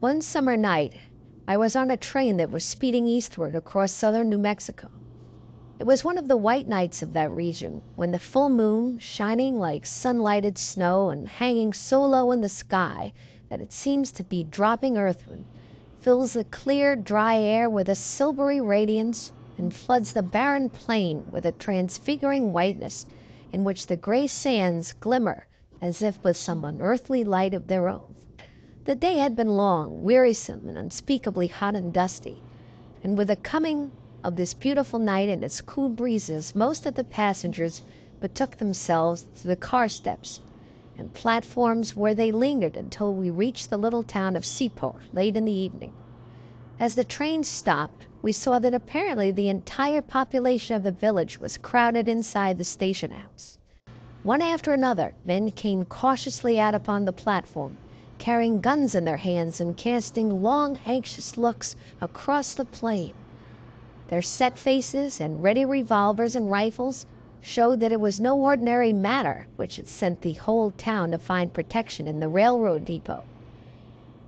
One summer night I was on a train that was speeding eastward across southern New Mexico. It was one of the white nights of that region, when the full moon, shining like sun lighted snow and hanging so low in the sky that it seems to be dropping earthward, fills the clear, dry air with a silvery radiance and floods the barren plain with a transfiguring whiteness in which the gray sands glimmer as if with some unearthly light of their own. The day had been long, wearisome, and unspeakably hot and dusty, and with the coming of this beautiful night and its cool breezes most of the passengers betook themselves to the car steps and platforms where they lingered until we reached the little town of Separ late in the evening. As the train stopped we saw that apparently the entire population of the village was crowded inside the station house. One after another men came cautiously out upon the platform carrying guns in their hands and casting long, anxious looks across the plain. Their set faces and ready revolvers and rifles showed that it was no ordinary matter which had sent the whole town to find protection in the railroad depot.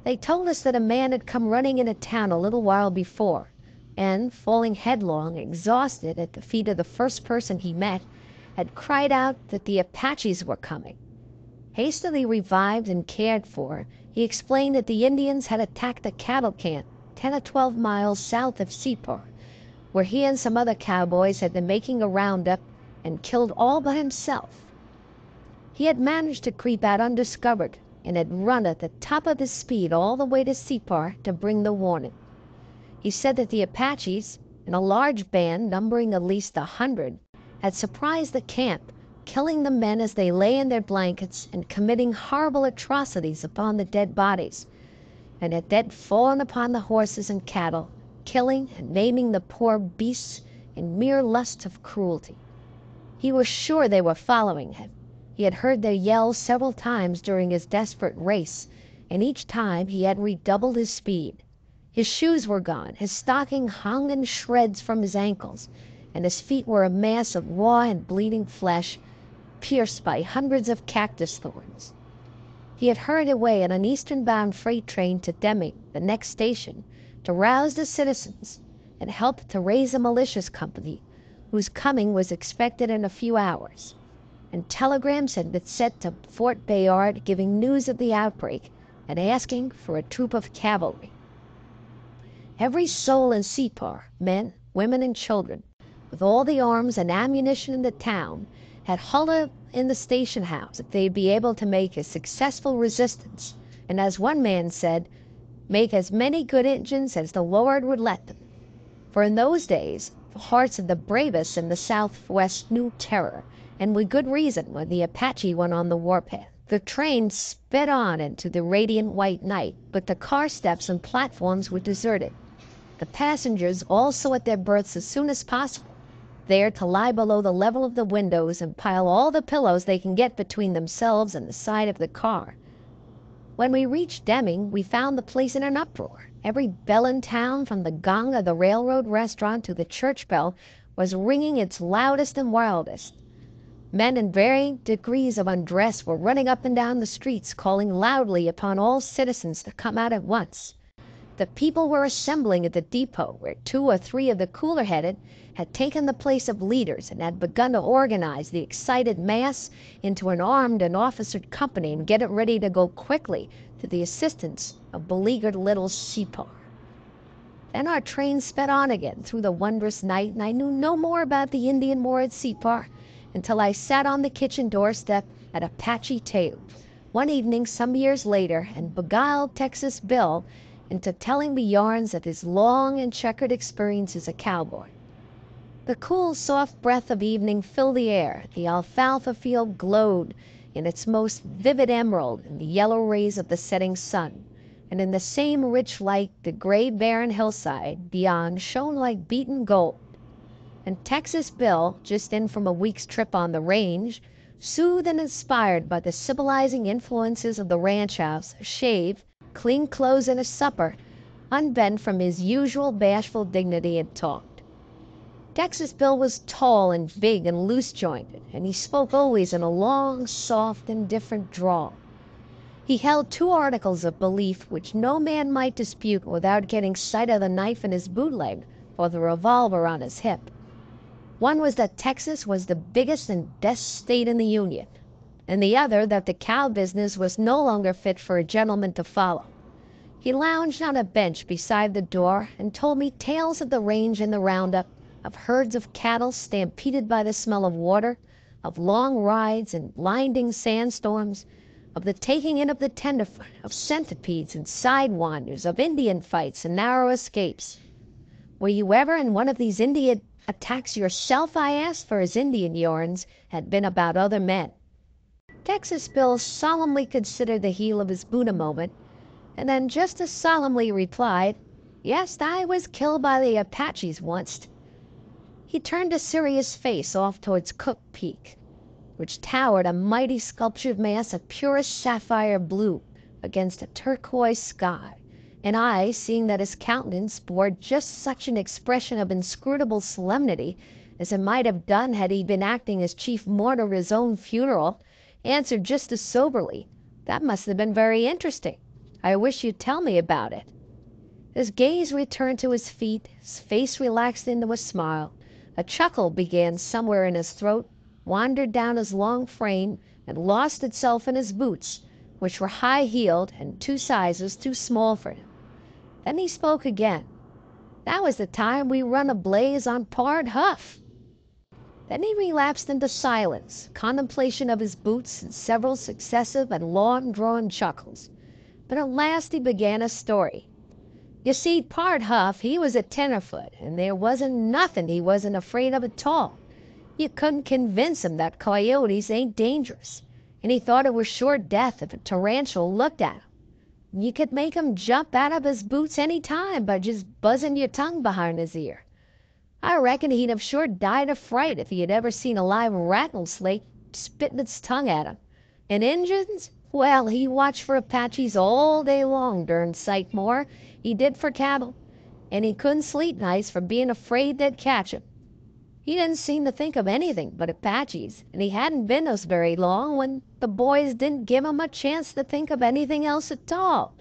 They told us that a man had come running into town a little while before, and, falling headlong, exhausted, at the feet of the first person he met, had cried out that the Apaches were coming. Hastily revived and cared for, he explained that the Indians had attacked a cattle camp ten or twelve miles south of Separ, where he and some other cowboys had been making a round up and killed all but himself. He had managed to creep out undiscovered and had run at the top of his speed all the way to Separ to bring the warning. He said that the Apaches, in a large band numbering at least a hundred, had surprised the camp killing the men as they lay in their blankets and committing horrible atrocities upon the dead bodies, and had then fallen upon the horses and cattle, killing and maiming the poor beasts in mere lust of cruelty. He was sure they were following him. He had heard their yells several times during his desperate race, and each time he had redoubled his speed. His shoes were gone, his stocking hung in shreds from his ankles, and his feet were a mass of raw and bleeding flesh pierced by hundreds of cactus thorns. He had hurried away on an eastern bound freight train to Deming, the next station, to rouse the citizens and help to raise a militia company whose coming was expected in a few hours, and telegrams had been sent to Fort Bayard giving news of the outbreak and asking for a troop of cavalry. Every soul in Separ, men, women, and children, with all the arms and ammunition in the town, had halted in the station house they'd be able to make a successful resistance, and as one man said, make as many good Injuns as the Lord would let them. For in those days the hearts of the bravest in the Southwest knew terror, and with good reason, when the Apache went on the warpath. The train sped on into the radiant white night, but the car steps and platforms were deserted. The passengers all sought their berths as soon as possible there to lie below the level of the windows and pile all the pillows they can get between themselves and the side of the car. When we reached Deming we found the place in an uproar. Every bell in town, from the gong of the railroad restaurant to the church bell, was ringing its loudest and wildest. Men in varying degrees of undress were running up and down the streets calling loudly upon all citizens to come out at once. The people were assembling at the depot, where two or three of the cooler headed had taken the place of leaders and had begun to organize the excited mass into an armed and officered company and get it ready to go quickly to the assistance of beleaguered little Separ. Then our train sped on again through the wondrous night, and I knew no more about the Indian war at Separ until I sat on the kitchen doorstep at Apache Tejo one evening some years later and beguiled Texas Bill into telling me yarns of his long and checkered experience as a cowboy. The cool, soft breath of evening filled the air, the alfalfa field glowed in its most vivid emerald in the yellow rays of the setting sun, and in the same rich light the gray, barren hillside beyond shone like beaten gold. And Texas Bill, just in from a week's trip on the range, soothed and inspired by the civilizing influences of the ranch house, shaved, clean clothes and a supper, unbent from his usual bashful dignity, and talked. Texas Bill was tall and big and loose jointed, and he spoke always in a long, soft, indifferent drawl. He held two articles of belief which no man might dispute without getting sight of the knife in his boot leg or the revolver on his hip. One was that Texas was the biggest and best state in the Union, and the other that the cow business was no longer fit for a gentleman to follow. He lounged on a bench beside the door and told me tales of the range and the roundup, of herds of cattle stampeded by the smell of water, of long rides and blinding sandstorms, of the taking in of the tenderfoot, of centipedes and side winders, of Indian fights and narrow escapes. "Were you ever in one of these Indian attacks yourself?" I asked, for his Indian yarns had been about other men. Texas Bill solemnly considered the heel of his boot a moment, and then just as solemnly replied, "Yes, I was killed by the Apaches onct." He turned a serious face off towards Cook Peak, which towered a mighty sculptured mass of purest sapphire blue against a turquoise sky and I, seeing that his countenance bore just such an expression of inscrutable solemnity as it might have done had he been acting as chief mourner at his own funeral, answered just as soberly, "That must have been very interesting. I wish you'd tell me about it." His gaze returned to his feet, his face relaxed into a smile, a chuckle began somewhere in his throat, wandered down his long frame, and lost itself in his boots, which were high heeled and two sizes too small for him. Then he spoke again. "That was the time we run a blaze on Pard Huff." Then he relapsed into silence, contemplation of his boots, and several successive and long drawn chuckles. But at last he began a story. "You see, Pard Huff he was a tenderfoot, and there wasn't nothin' he wasn't afraid of at all. You couldn't convince him that coyotes ain't dangerous, and he thought it was sure death if a tarantula looked at him. You could make him jump out of his boots any time by just buzzin' your tongue behind his ear. I reckon he'd have sure died of fright if he had ever seen a live rattlesnake spittin' its tongue at him. And Injuns well, he watched for Apaches all day long, derned sight more, he did for cattle, and he couldn't sleep nights for bein' afraid they'd catch him. He didn't seem to think of anything but Apaches, and he hadn't been us very long when the boys didn't give him a chance to think of anything else at all.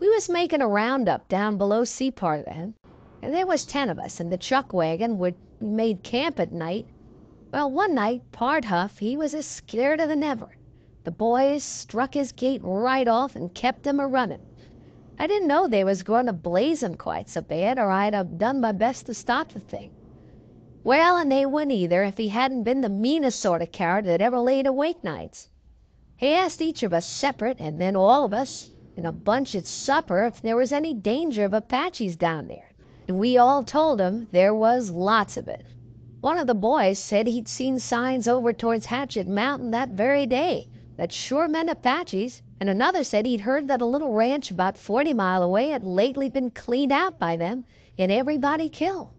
We was makin' a round up down below Separ then, there was ten of us in the chuck wagon we made camp at night. Well, one night Pard Huff he was as scared than ever. The boys struck his gait right off and kept him a runnin'. I didn't know they was goin' to blaze him quite so bad, or I'd have done my best to stop the thing. Well, and they wouldn't either if he hadn't been the meanest sort of coward that ever laid awake nights. He asked each of us separate, and then all of us in a bunch at supper if there was any danger of Apaches down there, and we all told him there was lots of it. One of the boys said he'd seen signs over towards Hatchet Mountain that very day that sure meant Apaches, and another said he'd heard that a little ranch about forty mile away had lately been cleaned out by them and everybody killed.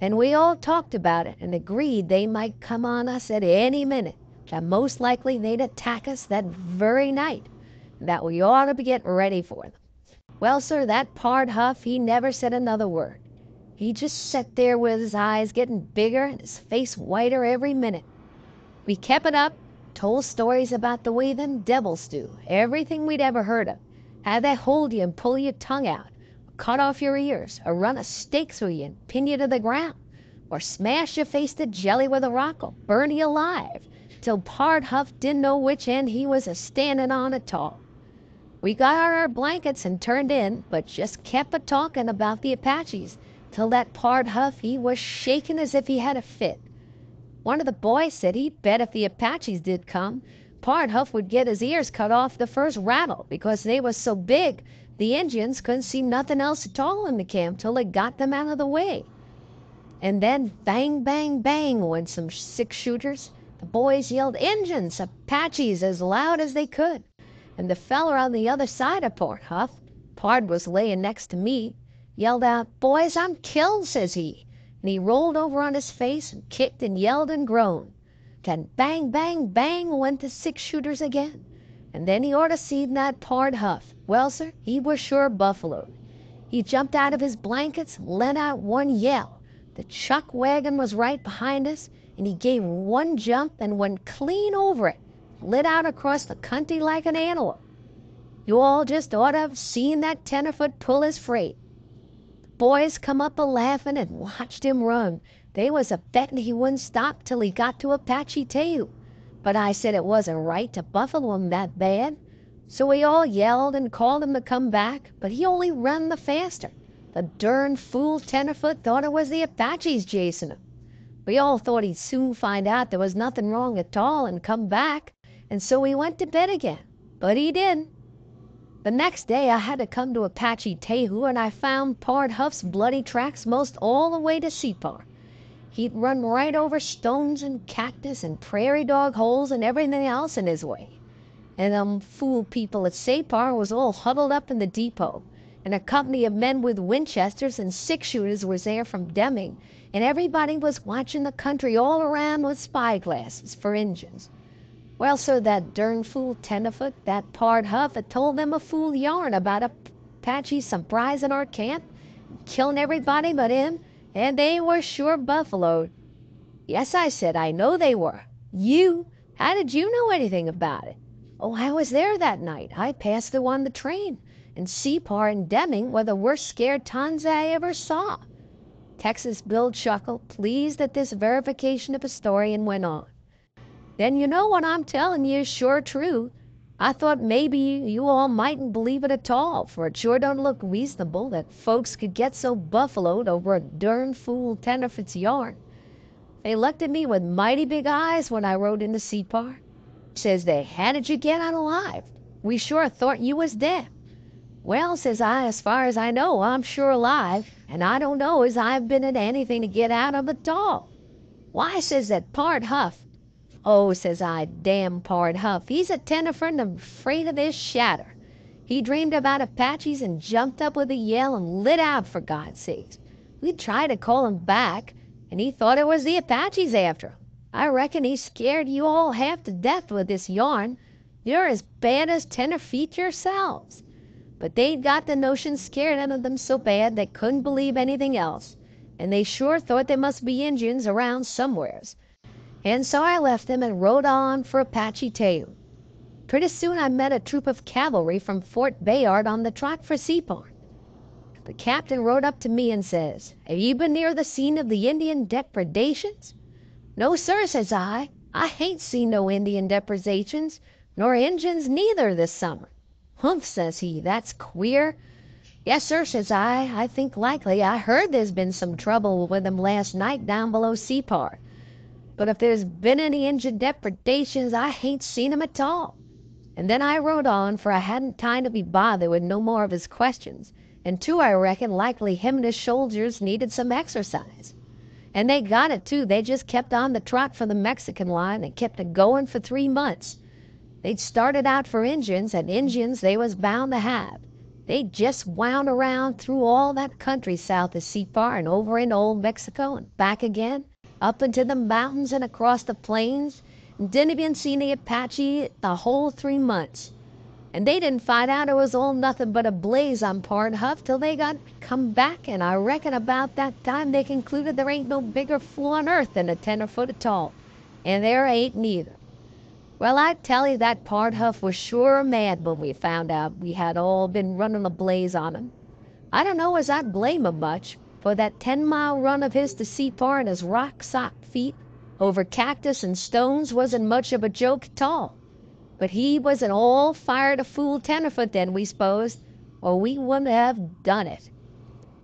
And we all talked about it and agreed they might come on us at any minute, that most likely they'd attack us that very night, and that we ought to get ready for them. Well, sir, that Pard Huff he never said another word. He just set there with his eyes getting bigger and his face whiter every minute. We kep' it up, told stories about the way them devils do, everything we'd ever heard of, how they hold you and pull your tongue out, or cut off your ears, or run a stake through you and pin you to the ground, or smash your face to jelly with a rock, or burn you alive, till Pard Huff didn't know which end he was a standin' on at all. We got our blankets and turned in, but just kep' a talkin' about the Apaches till that Pard Huff he was shakin' as if he had a fit. One of the boys said he'd bet if the Apaches did come, Pard Huff would get his ears cut off the first rattle, because they was so big the Injuns couldn't see nothin' else at all in the camp till they got them out of the way. And then bang, bang, bang went some six shooters. The boys yelled Injuns, Apaches as loud as they could, and the feller on the other side of Pard Huff Pard was layin' next to me yelled out, 'Boys, I'm killed,' says he, and he rolled over on his face and kicked and yelled and groaned. Then bang, bang, bang went the six shooters again. And then he orter seen that Pard Huff. Well, sir, he was sure buffaloed. He jumped out of his blankets and let out one yell. The chuck wagon was right behind us, and he gave one jump and went clean over it, lit out across the country like an antelope. You all just ought to have seen that tenderfoot pull his freight. Boys come up a laughin' and watched him run. They was a bettin' he wouldn't stop till he got to Apache Tejo, but I said it wasn't right to buffalo him that bad. So we all yelled and called him to come back, but he only run the faster. The durned fool tenderfoot thought it was the Apaches chasin' him. We all thought he'd soon find out there was nothin' wrong at all and come back, and so we went to bed again. But he didn't. The next day I had to come to Apache Tejo, and I found Pard Huff's bloody tracks most all the way to Separ. He'd run right over stones and cactus and prairie dog holes and everything else in his way. And them fool people at Separ was all huddled up in the depot, and a company of men with Winchesters and six shooters was there from Deming, and everybody was watching the country all around with spy glasses for Injuns. Well, sir, that dern fool tenderfoot, that Pard Huff, had told them a fool yarn about Apaches surprisin' our camp, and killin' everybody but him, and they were sure buffaloed. Yes, I said, I know they were. You? How did you know anything about it? Oh, I was there that night. I passed through on the train, and Separ and Deming were the worst scared tons I ever saw. Texas Bill chuckled, pleased at this verification of his story, and went on. Then you know what I'm tellin' you is sure true. I thought maybe you all mightn't believe it at all, for it sure don't look reasonable that folks could get so buffaloed over a durned fool tenderfoot's yarn. They looked at me with mighty big eyes when I rode into Separ. Says they, how did you get out alive? We sure thought you was dead. Well, says I, as far as I know, I'm sure alive, and I don't know as I've been in anything to get out of at all. Why, says that Pard Huff. Oh, says I, damn Pard Huff. He's a tenderfoot and afraid of this shatter. He dreamed about Apaches and jumped up with a yell and lit out for God's sake. We tried to call him back, and he thought it was the Apaches after him. I reckon he scared you all half to death with this yarn. You're as bad as tenderfeet yourselves. But they'd got the notion scared out of them so bad they couldn't believe anything else, and they sure thought there must be Injuns around somewheres. And so I left them and rode on for Apache Tejo. Pretty soon I met a troop of cavalry from Fort Bayard on the trot for Separ. The captain rode up to me and says, "Have you been near the scene of the Indian depredations?" "No, sir," says I. "I hain't seen no Indian depredations, nor Injuns neither, this summer." "Humph!" says he. "That's queer." "Yes, sir," says I. "I think likely I heard there's been some trouble with 'em last night down below Separ. But if there's been any Injun depredations I hain't seen 'em at all." And then I rode on, for I hadn't time to be bothered with no more of his questions, and too I reckon likely him and his soldiers needed some exercise. And they got it, too. They just kept on the trot for the Mexican line and kept it goin' for three months. They'd started out for Injuns, and Injuns they was bound to have. They'd jest wound around through all that country south of Separ and over into Old Mexico and back again, up into the mountains and across the plains, and didn't even see the Apache the whole three months. And they didn't find out it was all nothing but a blaze on Pard Huff till they got come back, and I reckon about that time they concluded there ain't no bigger fool on earth than a tenderfoot at all. And there ain't neither. Well, I tell you that Pard Huff was sure mad when we found out we had all been running a blaze on him. I don't know as I'd blame him much, for that ten mile run of his to Separ in rock socked feet over cactus and stones wasn't much of a joke at all. But he was an all fired a fool tenderfoot then, we s'posed, or we wouldn't have done it.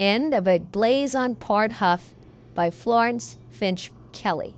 End of A Blaze on Pard Huff by Florence Finch Kelly.